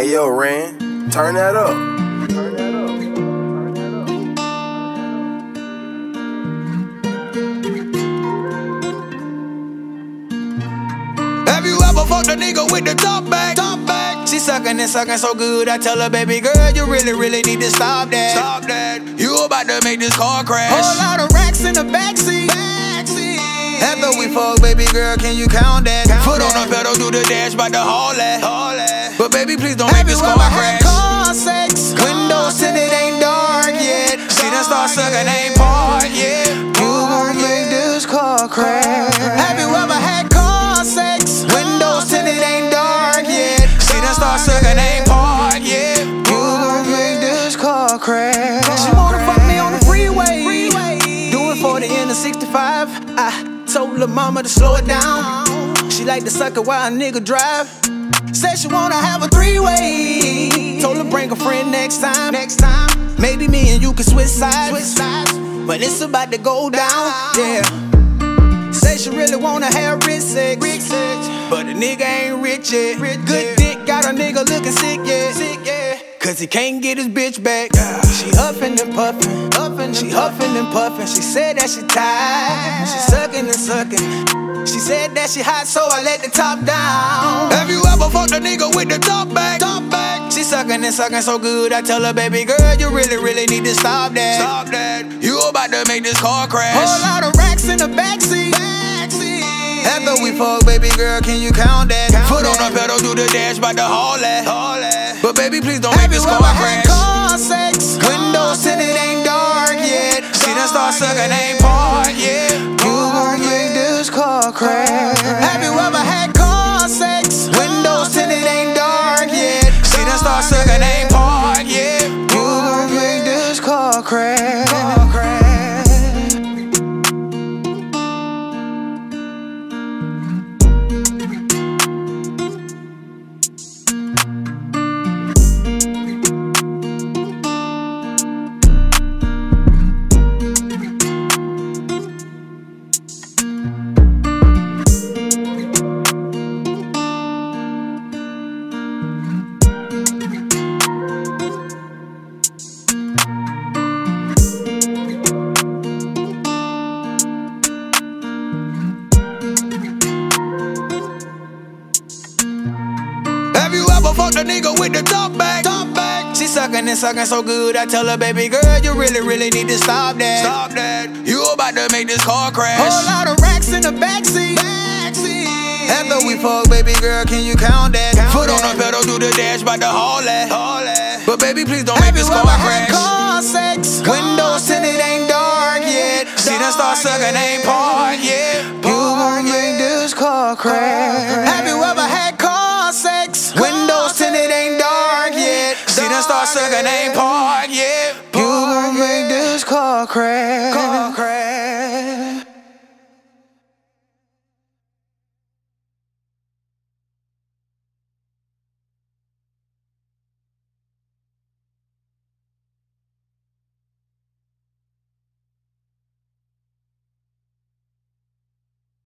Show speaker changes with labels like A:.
A: Hey yo, Ran, turn that up. Turn that up. Turn that
B: up. Have you ever fucked a nigga with the top back? Top back. She sucking and sucking so good. I tell her, baby girl, you really, really need to stop that. Stop that. You about to make this car crash. Whole lot of racks in the backseat. Backseat. After we fuck, baby girl, can you count that? Count Foot that. on the pedal, do the dash, by the haul that. Haul that. But baby, please don't Have make this car crash. Car sex? Car Windows sex. it ain't dark yet. Dark she done start sucking, ain't part yet. You gon' make this car crash. Have you ever had car sex? Windows tinted ain't dark yet. She done start sucking, ain't part yet. You gon' make this car crash. She wanna fuck me on the freeway. Do it for the end of 65. I Told her mama to slow it down. She like to suck it while a nigga drive. Said she wanna have a three-way. Told her bring a friend next time. Next time, maybe me and you can switch sides. Switch sides. But it's about to go down. Yeah. Say she really wanna have rich sex. But the nigga ain't rich yet. Good dick got a nigga looking sick, yeah. Cause he can't get his bitch back. She huffing and puffing, huffing, she huffing and puffing. She said that she tired, she sucking and sucking. She said that she hot, so I let the top down. Have you ever fucked a nigga with the top back? Top back. She sucking and sucking so good, I tell her, baby girl, you really, really need to stop that. Stop that. You about to make this car crash. Whole lot of racks in the backseat. Backseat. Fuck, baby girl, can you count that? Count Foot that. on the pedal, do the dash, by the haul that. But baby, please don't Have make this car crash. Car sex? Windows tinted ain't dark yet. She done start sucking, ain't part yet. You gon' make this car crash. Fuck the nigga with the top back. Top back. She sucking and sucking so good. I tell her, baby girl, you really, really need to stop that. Stop that. You about to make this car crash. Whole lot of racks in the backseat. Backseat. After we fuck, baby girl, can you count that? Count Foot that. on the pedal, do the dash, by the haul that. Haul that. But baby, please don't Have make this car crash. Car sex? Car Windows tinted ain't dark yet. She done start sucking, ain't part car crash. Car crash.